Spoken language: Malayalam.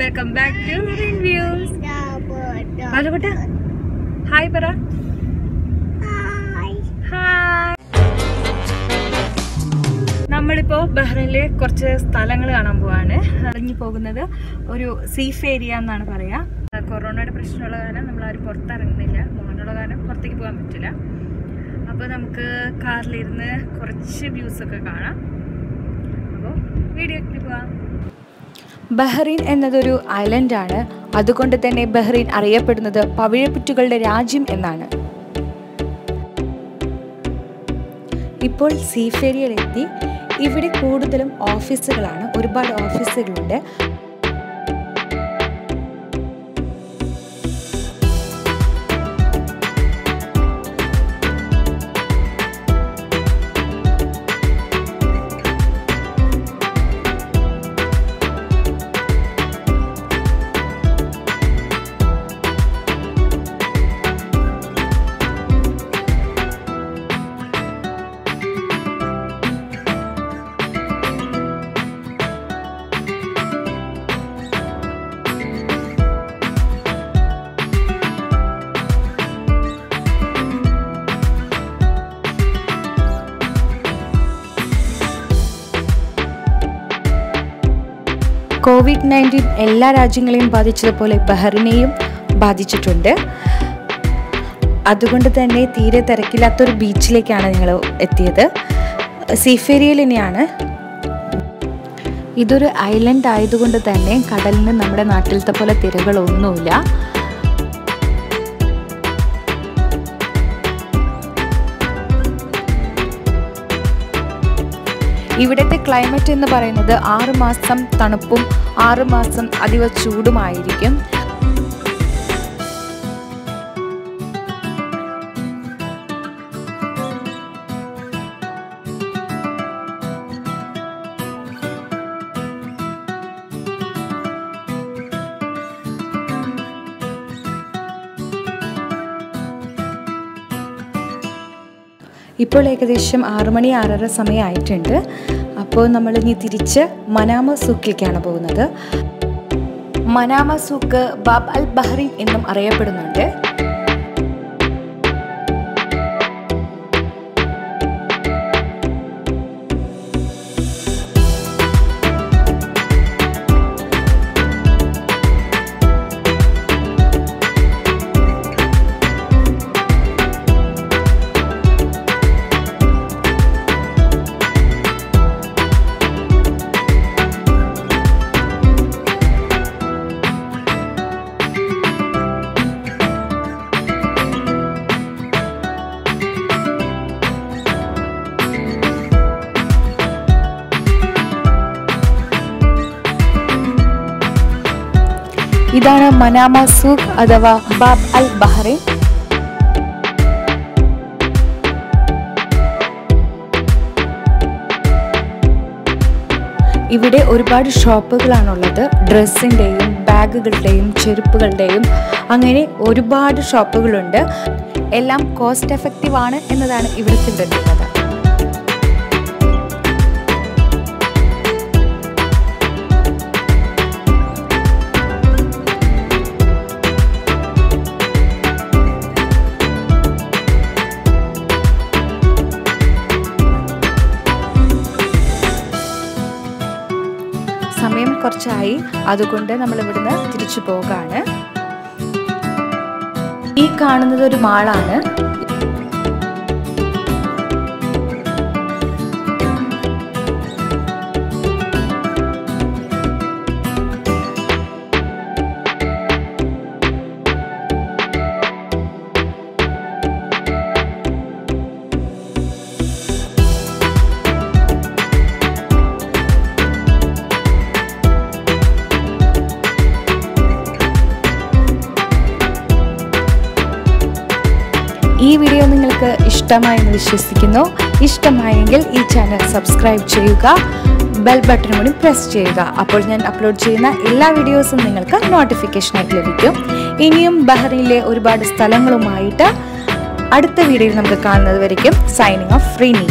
Welcome back to reviews Balukutta hi പറ. നമ്മളിപ്പോൾ നമ്മളിപ്പോ ബഹ്റൈനിലെ കുറച്ച് സ്ഥലങ്ങൾ കാണാൻ പോവാണ്. ഇറങ്ങി പോകുന്നത് ഒരു സീഫ് ഏരിയ എന്നാണ് പറയാ. കൊറോണയുടെ പ്രശ്നമുള്ള കാരണം നമ്മൾ ആരും പുറത്തിറങ്ങുന്നില്ല. മോനുള്ള കാരണം പുറത്തേക്ക് പോകാൻ പറ്റില്ല. അപ്പോൾ നമുക്ക് കാറിലിരുന്ന് കുറച്ച് വ്യൂസ് ഒക്കെ കാണാം. അപ്പോൾ വീഡിയോ പോവാം. ബഹ്റൈൻ എന്നതൊരു ഐലൻഡാണ്. അതുകൊണ്ട് തന്നെ ബഹ്റൈൻ അറിയപ്പെടുന്നത് പവിഴപ്പുറ്റുകളുടെ രാജ്യം എന്നാണ്. ഇപ്പോൾ സീഫേരിയയിലെത്തി ഇവിടെ കൂടുതലും ഓഫീസുകളാണ്. ഒരുപാട് ഓഫീസുകളുണ്ട്. കോവിഡ് നയന്റീൻ എല്ലാ രാജ്യങ്ങളെയും ബാധിച്ചതുപോലെ ബഹ്റിനെയും ബാധിച്ചിട്ടുണ്ട്. അതുകൊണ്ട് തന്നെ തീരെ തിരക്കില്ലാത്തൊരു ബീച്ചിലേക്കാണ് ഞങ്ങൾ എത്തിയത്. സീഫേരിയയിൽ തന്നെയാണ് ഇതൊരു ഐലൻഡ് ആയതുകൊണ്ട് തന്നെ കടലിന് നമ്മുടെ നാട്ടിലത്തെ പോലെ തിരകളൊന്നുമില്ല. ഇവിടുത്തെ ക്ലൈമറ്റ് എന്ന് പറയുന്നത് ആറ് മാസം തണുപ്പും ആറ് മാസം അതീവ ചൂടുമായിരിക്കും. ഇപ്പോൾ ഏകദേശം ആറു മണി ആറര സമയമായിട്ടുണ്ട്. അപ്പോൾ നമ്മൾ ഇനി തിരിച്ച് മനാമ സൂക്കിലേക്കാണ് പോകുന്നത്. മനാമ സൂക്ക് ബാബ് അൽ ബഹ്റീൻ എന്നും അറിയപ്പെടുന്നുണ്ട്. ഇതാണ് മനാമ സൂഖ് അഥവാ ബാബ് അൽ ബഹ്റൈൻ. ഇവിടെ ഒരുപാട് ഷോപ്പുകളാണുള്ളത്. ഡ്രസ്സിന്റെയും ബാഗുകളുടെയും ചെരുപ്പുകളുടെയും അങ്ങനെ ഒരുപാട് ഷോപ്പുകളുണ്ട്. എല്ലാം കോസ്റ്റ് എഫക്റ്റീവ് ആണ് എന്നതാണ് ഇവിടെ പ്രത്യേകത കുറച്ചായി. അതുകൊണ്ട് നമ്മൾ ഇവിടുന്ന് തിരിച്ചു പോകാണ്. ഈ കാണുന്നത് ഒരു മാളാണ്. ഈ വീഡിയോ നിങ്ങൾക്ക് ഇഷ്ടമായെന്ന് വിശ്വസിക്കുന്നു. ഇഷ്ടമായെങ്കിൽ ഈ ചാനൽ സബ്സ്ക്രൈബ് ചെയ്യുക. ബെൽ ബട്ടൺ കൂടി പ്രസ് ചെയ്യുക. അപ്പോൾ ഞാൻ അപ്ലോഡ് ചെയ്യുന്ന എല്ലാ വീഡിയോസും നിങ്ങൾക്ക് നോട്ടിഫിക്കേഷനായിട്ട് ലഭിക്കും. ഇനിയും ബഹ്റൈനിലെ ഒരുപാട് സ്ഥലങ്ങളുമായിട്ട് അടുത്ത വീഡിയോയിൽ നമുക്ക് കാണുന്നത് വരയ്ക്കും. Signing off ഫ്രീനി